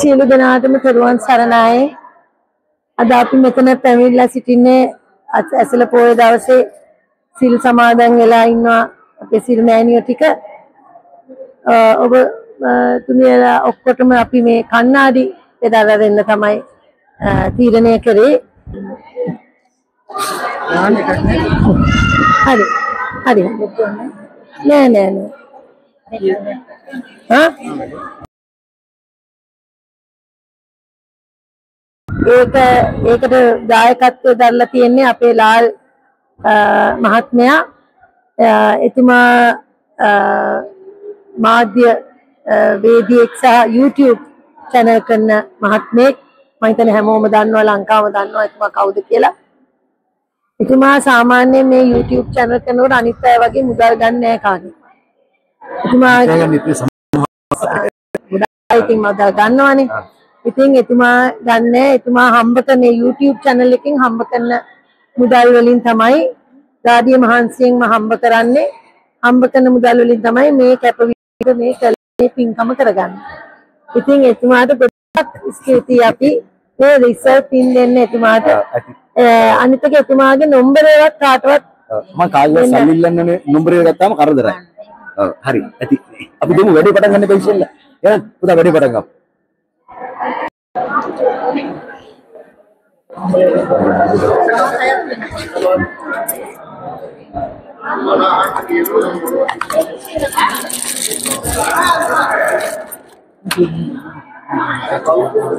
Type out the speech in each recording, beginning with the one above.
සියලු දෙනාටම තෙරුවන් සරණයි. අද අපි මෙතන පැමිණලා සිටින්නේ අත්- ඇසළ පොය දවසේ සිල් සමාදන් වෙලා ඉන්නවා අපේ සිල් මෑණියෝ ටික. අ, ඔබ අ, තුමියලා ඔක්කොටම අපි මේ කන්නාඩි බෙදලා දෙන්න තමයි තීරණය කරේ. හරි. හරි. නෑ නෑ නෑ. හා? ඒක ඒකට දායකත්වය දරලා තියෙන්නේ අපේ ලාල් මහත්මයා එතුමා මාධ්‍ය වේදිකෙක් සහ YouTube channel කරන මහත්මයෙක්. මම හිතන්නේ හැමෝම දන්නවා ලංකාවම දන්නවා එතුමා කවුද කියලා. එතුමා සාමාන්‍යයෙන් මේ YouTube channel කරනකොට අනිත් අය වගේ මුදල් ගන්න නැහැ කාගෙන් එතුමා ගොඩාක් ඉතින් මුදල් ගන්නවනේ. ඉතින් එතුමා ගන්න එතුමා හම්බ කරන YouTube channel එකෙන් හම්බ කරන මුදල් වලින් තමයි රාඩිය මහන්සියෙන්ම හම්බ කරන්නේ. හම්බ කරන මුදල් වලින් තමයි මේ කැපවීම මේ කලේ පින්කම කරගන්නේ. ඉතින් එතුමාට ගොඩක් ස්තුතියි අපි මේ රිසර්ච් පින් දෙන්න එතුමාට අනිත් එක එතුමාගේ නම්බර එකක් කාටවත් මම කාල්ලා සල්ලි ඉල්ලන්නේ නම්බරේ ගත්තාම කරදරයි. ඔව් හරි. ඇති. අපි දෙමු වැඩේ පටන් ගන්න එපා ඉස්සෙල්ලා. එහෙනම් පුතා වැඩේ පටන් ගමු.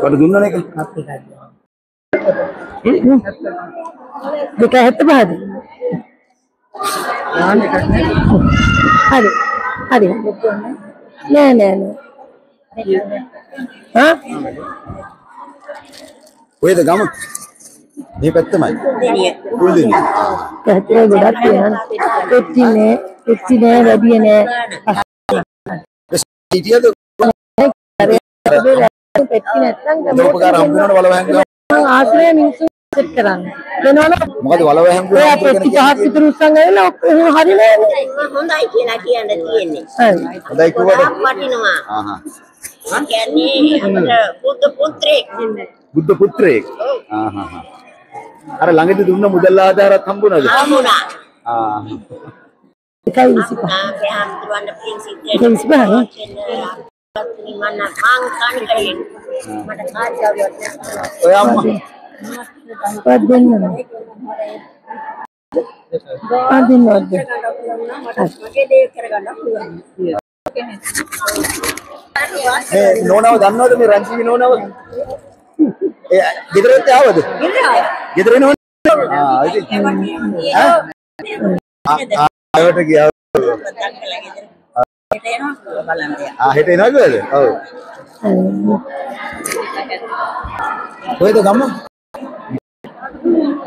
කොට දුන්නනේ ඒක. දෙක හැත්ත පහද හරි හරි නෑ නෑ නෑ හා ඔයද ගම? මේ පැත්තමයි. කුල්දෙනිය. පැත්තේ ගොඩක් තියෙනවා පෙට්ටි නෑ පෙට්ටි නෑ වැඩි නෑ හිටියද පෙට්ටි නැත්තම් උපකාර හම්බුනට වලව හැංගුවා. ආශ්‍රය මිනිස්සු සෙට් කරන්න වෙනවනම් මොකද වලව හැංගුවා ඔයා පෙට්ටි පහක් විතර උස්සන් ඇවිල්ලා ඔක්කොම හරි නෑනේ හොඳයි කියලා කියන්න තියෙන්නේ. හරි හොඳයි කිව්වට. වටිනවා. ආහා. මම කියන්නේ බුද්ධ පුත්‍රයෙක්. බුද්ධ පුත්‍රයෙක්. ආහා. අර ළඟදී දුන්න මුදල් ආධාරත් හම්බුණාද? ආමුණා. ආ. එකයි විසිපහ ආගේ හම්තුවන්න පින් සිද්ධ ඒක. මේ නෝනාව දන්නවද මේ රංජිවි නෝනාව? ඒ ගෙදරට ආවද? ගෙදර එනවද? ආ ඉතින් ඈ? ආ ආවට ගියා. ආ හෙට එනවා කියලාද? ඔව්. කොහෙද ගම?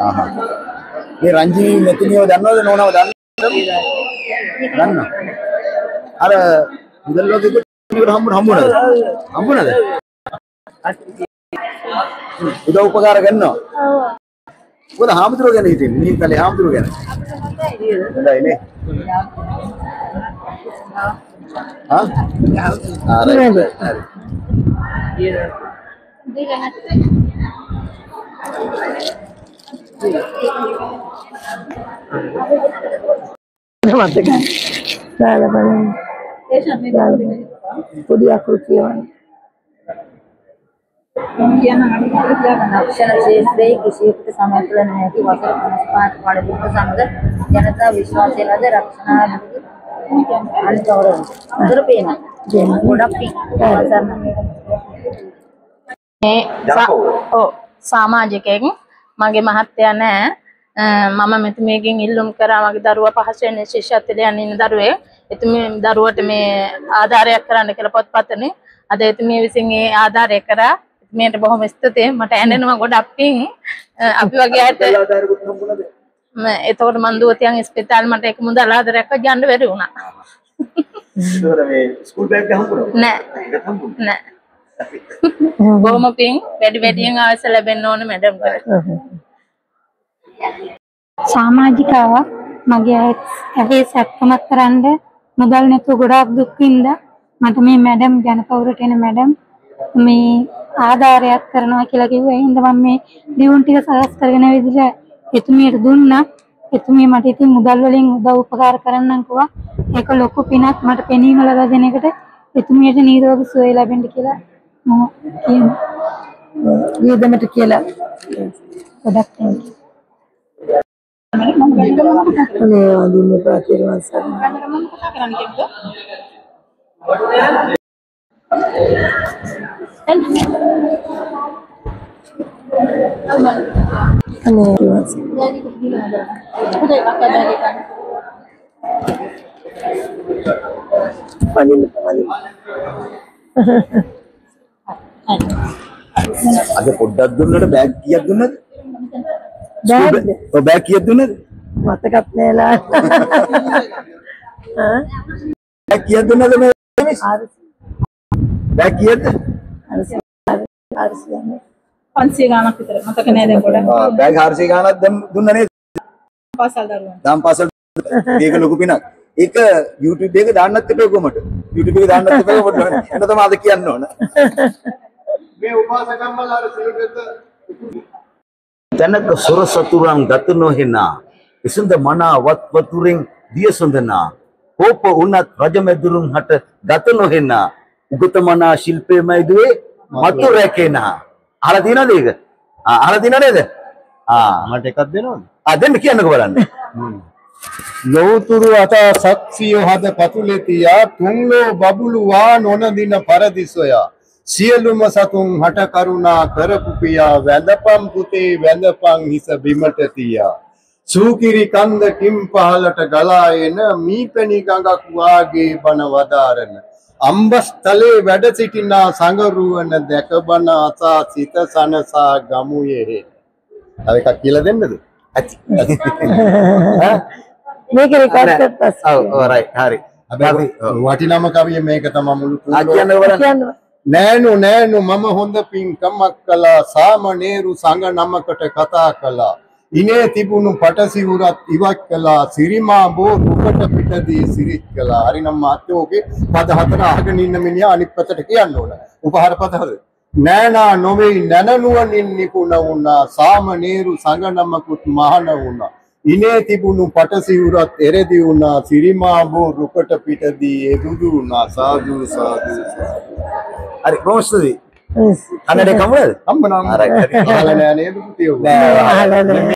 ආහා. මේ රංජිනි මෙතුමියව දන්නවද නෝනාව දන්නවද? දන්නවා. අර මුදල් වගේ කොට හම්බුන හම්බුනද? හම්බුනද? උදව් උපකාර කරනවා. මොකද හාමුදුරුවෝ ගැන හිතෙන්නේ මිනිහ කලේ හාමුදුරුවෝ ගැන. හොඳයි නේ. හා? ආ රයිට්. හරි. මතකයි දාලා බලන්න දාලා පොඩි අකුරු කියවන්න කියන අක්ෂර ශේෂ්ත්‍රයේ කිසියෙකුට සමතුල නැති වසර 55ක පරිපූර්ණ සමග ජනතා විශ්වාසය ලද රක්ෂණාධිපති අනිතවරම අතර පේනවා ගොඩක් පික් මේ සා- ඔව් සමාජිකයෙක් මගේ මහත්තයා නෑ. මම මෙතුමියගෙන් ඉල්ලුම් කරා. මගේ දරුවා පහසු වෙන ශිෂ්‍යත්වයට යන ඉන්න දරුවෙක්. එතුමිය දරුවට මේ ආධාරයක් කරන්න කියලා පොත්පතනේ අද එතුමිය විසින් ඒ ආධාරය කරා. එතුමියට බොහොම ස්තුතියි. මට ඇඬෙනවා ගොඩක් පිං. අපි වගේ අයට එතකොට මං දුවතියන් ස්පිතාල් මට එක මුදල් ආධාරයක් ගන්න බැරි වුණා ඒතකොට මේ ස්කූල් බෑග් එක හම්බුනද? නෑ. නෑ බොහොම පිං වැඩි වැඩියෙන් අවශ්‍ය ලැබෙන්න ඕන මැඩම්ට. සමාජිකාවක් මගේ ඇහේ සැක්කමක් කරන්න මුදල් නැතුව ගොඩාක් දුක් විඳා මට මේ මැඩම් ජනපෞරට එන මැඩම් මේ ආධාරයක් කරනවා කියලා කිව්වා. ඒ හින්දා මම මේ දියුණු ටික සකස් කරගෙන විදිහට එතුමියට දුන්නා. එතුමිය මට ඉතින් මුදල් වලින් උදව් උපකාර කරන්නම් කිව්වා. ඒක ලොකු පිනක් මට පෙනීම ලබා දෙන එකට එතුමියට නිරෝගී සුවය ලැබෙන්න කියලා මම කියනවා. වියදමට කියලා ගොඩක් thank you. අනේ වඳින්න එපා තෙරුවන් සරණයි. අනේ වඳින්න. අද පොඩ්ඩක් දුන්නට බෑග් කීයක් දුන්නද? බෑග්ද? ඔව් බෑග් කීයක් දුන්නද? මතකත් නෑලා. ආ බෑග් කීයක් දුන්නද මේ? බෑග් කීයක්ද? ආර කියන්නේ. 500 ගාණක් විතර මතක නෑ දැන් ගොඩක් ආ, බෑග් 400 ගාණක් දැන් දුන්නා නේද? පාසල් දරුවන් දාම් පාසල් මේක ලොකු පිනක්. ඒක YouTube එකේ දාන්නත් එපා කොමට. YouTube එකේ දාන්නත් එපා කොමට. එන්න තමයි අද කියන්න ඕන. තැනක සොර සතුරන් ගත නොහෙනා විසඳ මනා වත් වතුරෙන් දිය සොඳනා කෝප උනත් රජමැදුරුන් හට ගත නොහෙනා උගත මනා ශිල්පයමයි දුවේ මතු රැකෙනා අහලා තියෙනවද ඒක? ආ අහලා තියෙනව නේද ආ. මට එකක් දෙනවද? ආ දෙන්න කියන්නකෝ බලන්න. ලෝතුරු අත සක්සියෝ හද පතුලෙතියා තුන්ලෝ බබුලුවා නොනදින පරදිසොයා. සියලුම සතුන් හට කරුණා කරපු පියා වැඳපම් පුතේ වැඳපම් හිස බිමට තියා. සූකිරි කන්ද කිම් පහලට ගලා එන මීපැණි ගඟක් වාගේ බණ වදාරන අම්බස්තලේ වැඩ සිටිනා සංගරුවන දැක බණ අසා සිත සනසා ගමුයේ තව එකක් කියලා දෙන්නද ඇති. මේක රෙකෝඩ් කරපස්. ඔව් ඔව් රයිට් හරි. හැබැයි වටිනම කවිය මේක තමයි මුළු. කියන්න. නෑනු නෑනු මම හොඳ පින්කමක් කළා සාමනේරු සංග නමකට කතා කළා ඉනේ තිබුණු පටසිවුරත් ඉවත් කළා සිරිමා බෝ රුකට පිටදී සිරිත් කළා. හරිනම් මාත්‍යෝගේ පද හතර අහගෙන ඉන්න මිනිහා අනිත් පැත්තට කියන්න ඕන. උපහාර පද හතර. නෑනා නොවේ නැනනුවනින් නිපුණ වුණා සාමනේරු සංග නමකුත් මහන වුණා. ඉනේ තිබුණු පටසිවුරත් එරෙදි වුණා. සිරිමා බෝ රුකට පිටදී එදුදු වුණා. සාදු සාදු හරි කොහොමද? කන්නඩේ කමුණද? හම්බ නම් ආ, right, right. අහලා නෑ නේද? පුතියෝ.